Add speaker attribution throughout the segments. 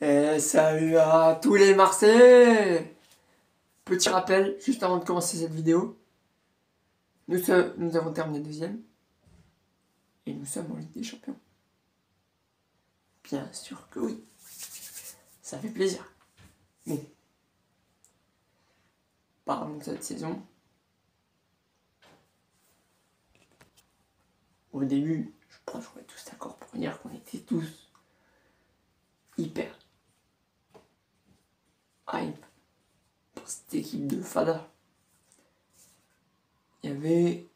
Speaker 1: Et salut à tous les Marseillais Petit rappel, juste avant de commencer cette vidéo, nous, avons terminé deuxième et nous sommes en Ligue des Champions. Bien sûr que oui, ça fait plaisir. Bon, parlons de cette saison. Au début, je pense qu'on est tous d'accord pour dire qu'on était tous hyper hype pour cette de Fada. Il y avait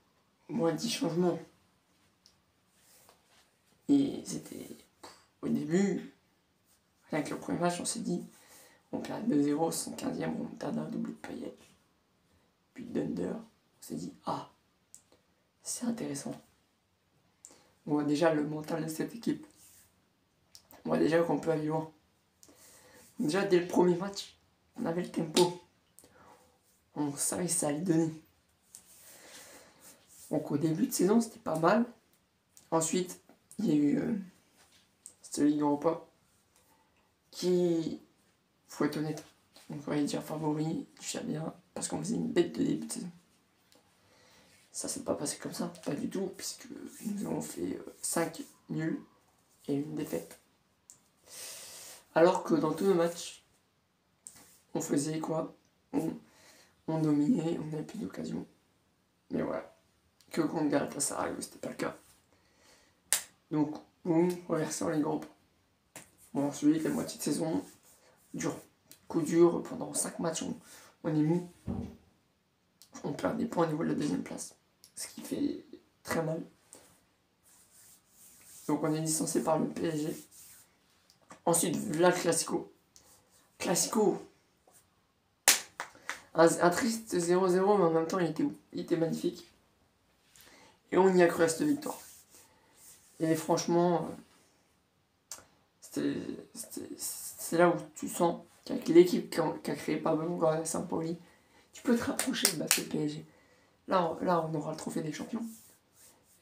Speaker 1: moins de 10 changements. Et c'était au début, avec le premier match, on s'est dit on perd 2-0, 115e, on perd un double de paillettes. Puis Dunder, on s'est dit ah, c'est intéressant. On voit déjà le mental de cette équipe. On voit déjà qu'on peut aller loin. Déjà dès le premier match, on avait le tempo. On que ça allait donner. Donc au début de saison, c'était pas mal. Ensuite, il y a eu euh, cette Ligue Europa qui, faut être honnête, on pourrait dire favori du bien parce qu'on faisait une bête de début de saison. Ça s'est pas passé comme ça, pas du tout, puisque nous avons fait 5 euh, nuls et une défaite. Alors que dans tous nos matchs, on faisait quoi? Dominait, on avait plus d'occasions. Mais voilà. Que contre Galatasaray, c'était pas le cas. Donc, on reversant les groupes. Bon, ensuite, la moitié de saison, dur. Coup dur, pendant 5 matchs, on, est mou. On perd des points au niveau de la deuxième place. Ce qui fait très mal. Donc on est licencié par le PSG. Ensuite, la Classico. Classico, un, triste 0-0, mais en même temps, il était, il était magnifique. Et on y a cru à cette victoire. Et franchement, c'est là où tu sens qu'avec l'équipe qui, a créé Pablo à Saint-Pauli, tu peux te rapprocher de battre le PSG. Là, là, on aura le trophée des champions.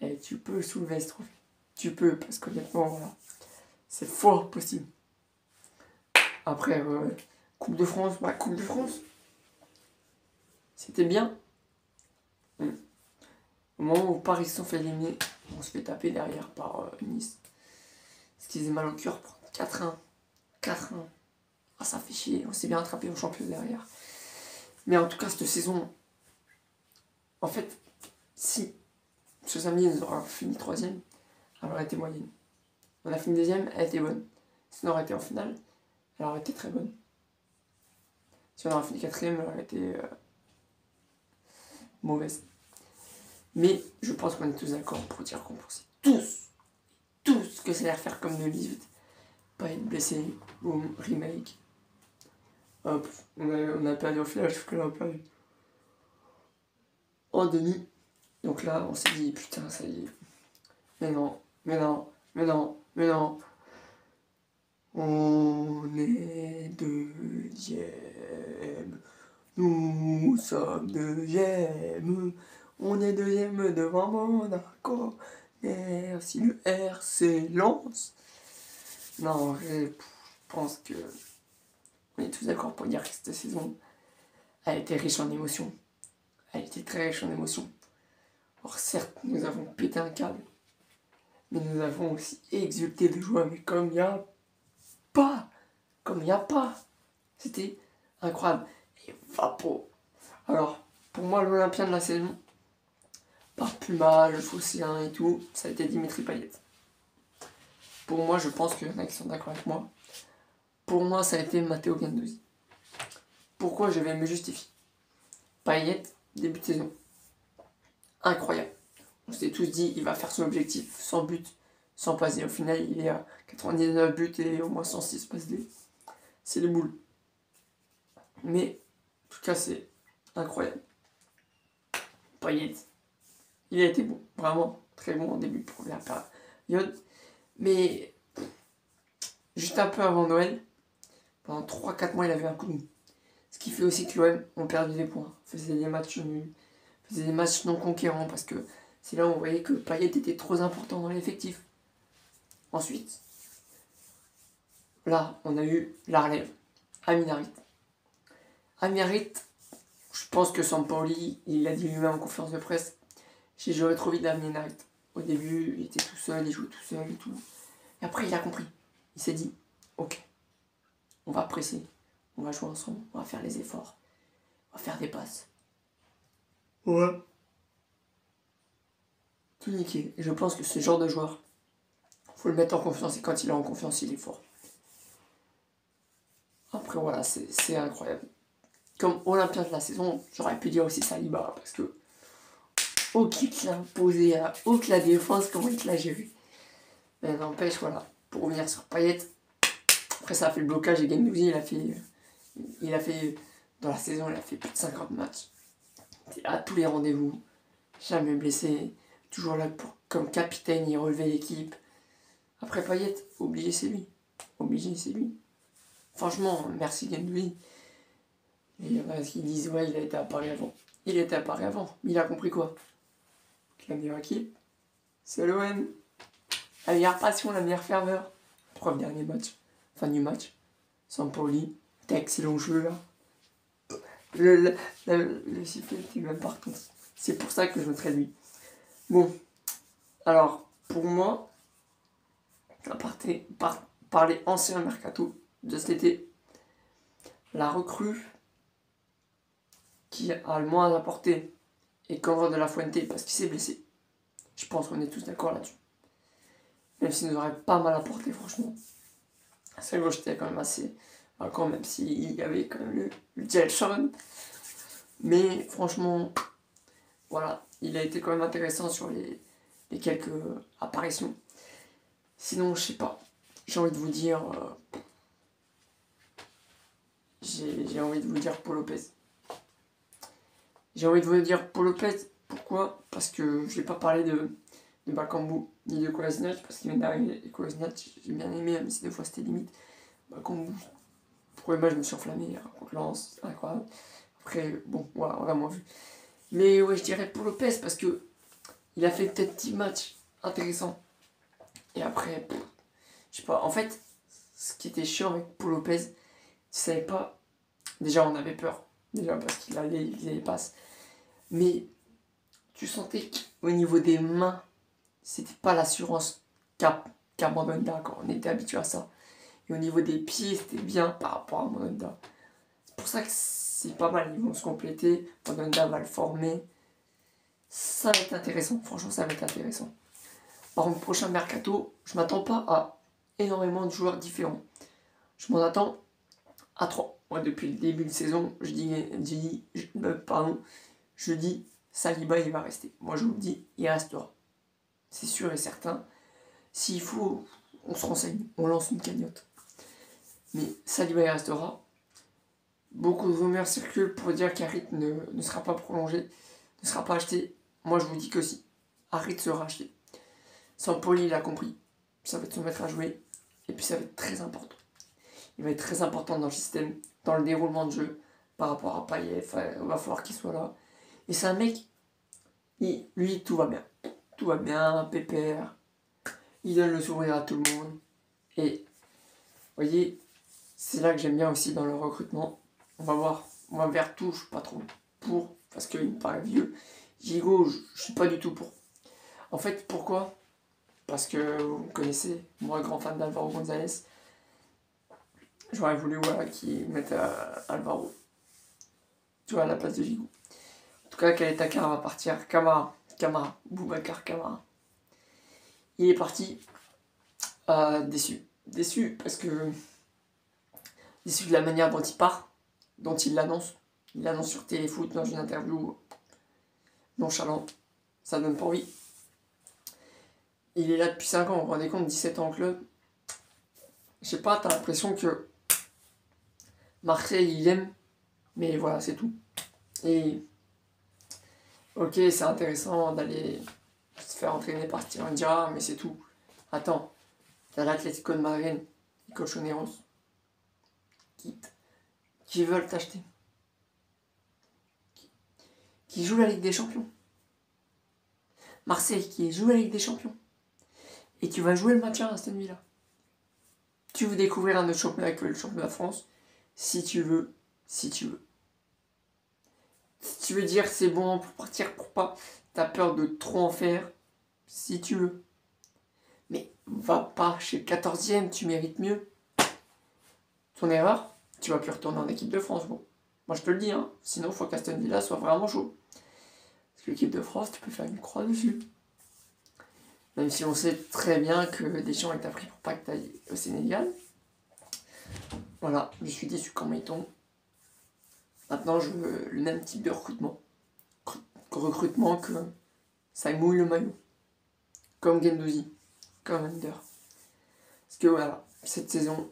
Speaker 1: Et tu peux soulever ce trophée. Tu peux, parce qu'honnêtement, voilà, c'est fort possible. Après, euh, Coupe de France, bah, Coupe de France, c'était bien. Au moment où Paris se sont fait éliminer, on se fait taper derrière par euh, Nice. Ce qui faisait mal au cœur pour 4-1. 4-1. Ah, ça fait chier. On s'est bien attrapé au champion derrière. Mais en tout cas, cette saison, en fait, si ce samedi, nous aura fini troisième, elle aurait été moyenne. On a fini deuxième, elle était bonne. Si on aurait été en finale, elle aurait été très bonne. Si on aurait fini quatrième, elle aurait été euh, mauvaise. Mais je pense qu'on est tous d'accord pour dire qu'on pensait tous, tous que ça allait faire comme de Pas être blessé, ou remake. Hop, on a, on a perdu au flash, que là a perdu. En demi. Donc là, on s'est dit, putain, ça y est. Mais non, mais non, mais non, mais non. On est deuxième. Nous sommes deuxième, on est deuxième devant Monaco. Merci le RC lance. Non, je pense que on est tous d'accord pour dire que cette saison a été riche en émotions. Elle été très riche en émotions. Or certes, nous avons pété un câble, mais nous avons aussi exulté de joie, mais comme il n'y a pas, comme il n'y a pas. C'était incroyable. Vapo. Alors, pour moi, l'Olympien de la saison, par Puma, le Fosséen et tout, ça a été Dimitri Payet. Pour moi, je pense qu'il y en a qui sont d'accord avec moi. Pour moi, ça a été Matteo Gandouzi. Pourquoi je vais me justifier? Payet, début de saison. Incroyable. On s'est tous dit, il va faire son objectif, sans but, sans passer. Au final, il est à 99 buts et au moins 106 passes. C'est les boules. Mais tout cas, c'est incroyable. Payet, il a été bon, vraiment très bon au début de première période. Mais juste un peu avant Noël, pendant 3-4 mois, il avait un coup de mou. Ce qui fait aussi que l'OM ont perdu des points, faisait des matchs nuls, faisait des matchs non conquérants parce que c'est là où on voyait que Payet était trop important dans l'effectif. Ensuite, là, on a eu la relève. Aminarit. Aminarit, je pense que Sampaoli, il l'a dit lui-même en conférence de presse, j'ai joué trop vite d'Aminarit. Au début, il était tout seul, il jouait tout seul et tout. Et après, il a compris. Il s'est dit, ok, on va presser, on va jouer ensemble, on va faire les efforts, on va faire des passes. Ouais. Tout niqué. Et je pense que ce genre de joueur, faut le mettre en confiance et quand il est en confiance, il est fort. Après, voilà, c'est incroyable. Comme Olympien de la saison, j'aurais pu dire aussi Saliba parce que au kick l'a imposé, à haute la défense, comment il l'a géré. Mais n'empêche, voilà, pour revenir sur Payet, après ça a fait le blocage et Gendouzi, il a fait, il a fait, dans la saison, il a fait plus de 50 matchs. À tous les rendez-vous, jamais blessé, toujours là pour, comme capitaine, il relevait l'équipe. Après Payet, obligé c'est lui. Obligé c'est lui. Franchement, merci Gendouzi. Il y en a qui disent, ouais, il a été à Paris avant. Il était à Paris avant, mais il a compris quoi? La meilleure équipe, c'est l'OM. La meilleure passion, la meilleure ferveur. Preuve dernier match, fin du match. Sampoli, t'es excellent jeu là. Le, le, le, le sifflet même partout. C'est pour ça que je me traduis. Bon, alors, pour moi, par, par les anciens mercato de cet été, la recrue qui a le moins apporté et Conrad de la Fuente parce qu'il s'est blessé. Je pense qu'on est tous d'accord là-dessus. Même s'il nous aurait pas mal apporté, franchement. C'est gauche, j'étais quand même assez. Encore, même s'il y avait quand même le, le Mais franchement, voilà, il a été quand même intéressant sur les, les quelques apparitions. Sinon, je sais pas. J'ai envie de vous dire. Euh, j'ai envie de vous dire Paul Lopez. J'ai envie de vous dire Paul Lopez. Pourquoi? Parce que je vais pas parler de, de Bakambu ni de Kolasinac parce qu'il vient d'arriver. Et Kolasinac, j'ai bien aimé, même si des fois c'était limite. Bakambu, premier match, je me suis enflammé contre Lens, incroyable. Après, bon, voilà, on a moins vu. Mais ouais, je dirais Paul Lopez parce que il a fait peut-être 10 matchs intéressants. Et après, je sais pas, en fait, ce qui était chiant avec Paul Lopez, tu savais pas. Déjà, on avait peur déjà parce qu'il faisait les passes. Mais tu sentais qu'au niveau des mains, c'était pas l'assurance qu'a qu quand on était habitué à ça. Et au niveau des pieds, c'était bien par rapport à Mononda. C'est pour ça que c'est pas mal, ils vont se compléter. Mononda va le former. Ça va être intéressant, franchement, ça va être intéressant. Par contre, prochain mercato, je m'attends pas à énormément de joueurs différents. Je m'en attends à 3. Moi, depuis le début de saison, je dis, je, euh, pardon, je dis Saliba, il va rester. Moi, je vous dis, il restera. C'est sûr et certain. S'il faut, on se renseigne, on lance une cagnotte. Mais Saliba, il restera. Beaucoup de rumeurs circulent pour dire qu'Arit ne, ne sera pas prolongé, ne sera pas acheté. Moi, je vous dis que si. Harit sera acheté. Sampoli, il a compris. Ça va être son maître à jouer. Et puis, ça va être très important. Il va être très important dans le système dans le déroulement de jeu par rapport à Payet. Il va falloir qu'il soit là. Et c'est un mec, lui, tout va bien. Tout va bien, pépère. Il donne le sourire à tout le monde. Et, vous voyez, c'est là que j'aime bien aussi dans le recrutement. On va voir. On va vers tout, je suis pas trop pour, parce qu'il me paraît vieux. Gigo, je, je suis pas du tout pour. En fait, pourquoi? Parce que vous me connaissez, moi, grand fan d'Alvaro Gonzalez. J'aurais voulu voilà, qu'ils mettent euh, Alvaro. Tu vois, à la place de Gigo. En tout cas, Kaleta va partir. Kamara. Kamara. Boubacar Kamara. Il est parti. Euh, déçu. Déçu parce que. Déçu de la manière dont il part. Dont il l'annonce. Il l'annonce sur Téléfoot dans une interview nonchalante. Ça donne pas envie. Il est là depuis 5 ans, vous vous rendez compte, 17 ans en club. Je sais pas, t'as l'impression que Marseille, il aime, mais voilà, c'est tout. Et ok, c'est intéressant d'aller se faire entraîner par Steven mais c'est tout. Attends, t'as l'Atlético de Madrid, les Colchoneros, qui, qui veulent t'acheter, qui, jouent la Ligue des Champions. Marseille qui joue la Ligue des Champions. Et tu vas jouer le maintien à Aston Villa. Tu veux découvrir un autre championnat que le championnat de France Si tu veux, si tu veux. Si tu veux dire c'est bon pour partir pour pas, t'as peur de trop en faire, si tu veux. Mais va pas chez le 14e, tu mérites mieux. Ton erreur, tu vas plus retourner en équipe de France. Bon, moi je te le dis, hein. sinon faut qu'Aston Villa soit vraiment chaud. Parce que l'équipe de France, tu peux faire une croix dessus. Même si on sait très bien que Deschamps est appris pour pas que tu ailles au Sénégal. Voilà, je suis déçu quand mettons. Maintenant, je veux le même type de recrutement. Recrutement que ça le maillot. Comme Gendouzi, comme Under. Parce que voilà, cette saison,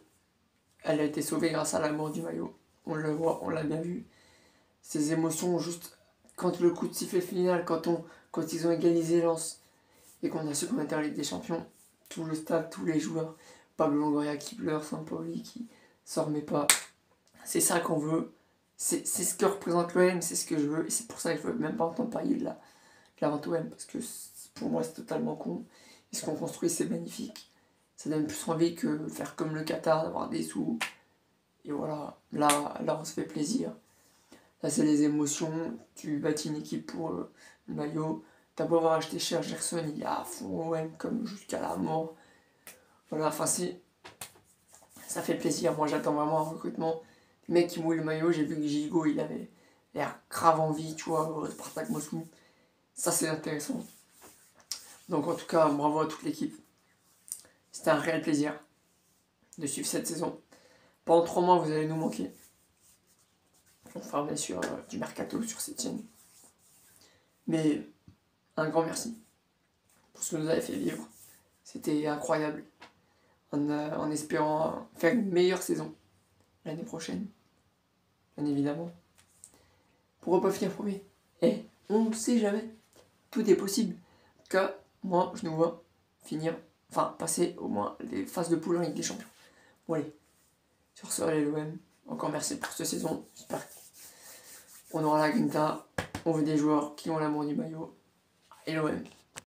Speaker 1: elle a été sauvée grâce à l'amour du maillot. On le voit, on l'a bien vu. Ces émotions, juste quand le coup de sifflet final, quand, on, quand ils ont égalisé Lance et qu'on a su qu'on était des Champions, tout le staff, tous les joueurs, Pablo Longoria qui pleure, Saint-Pauli qui s'en remet pas. C'est ça qu'on veut c'est ce que représente l'OM, c'est ce que je veux, et c'est pour ça que je veux même pas entendre parler de la, vente OM, parce que pour moi c'est totalement con. Et ce qu'on construit c'est magnifique. Ça donne plus envie que faire comme le Qatar, d'avoir des sous. Et voilà, là, là on se fait plaisir. Là c'est les émotions, tu bâtis une équipe pour euh, le maillot. T'as beau avoir acheté cher Gerson, il est à fond OM comme jusqu'à la mort. Voilà, enfin c'est. Ça fait plaisir, moi j'attends vraiment un recrutement mec qui mouille le maillot, j'ai vu que Gigo il avait l'air grave en vie, tu vois, au Moscou. Ça c'est intéressant. Donc en tout cas, bravo à toute l'équipe. C'était un réel plaisir de suivre cette saison. Pendant trois mois, vous allez nous manquer. On fera bien sûr euh, du mercato sur cette chaîne. Mais un grand merci pour ce que vous avez fait vivre. C'était incroyable. En, euh, en espérant faire une meilleure saison l'année prochaine bien évidemment. Pourquoi pas finir premier Eh, on ne sait jamais. Tout est possible. En moi, je nous vois finir, enfin, passer au moins les phases de poule en Ligue des Champions. Bon, allez. Sur ce, allez, l'OM. Encore merci pour cette saison. J'espère qu'on aura la grinta. On veut des joueurs qui ont l'amour du maillot. Et l'OM.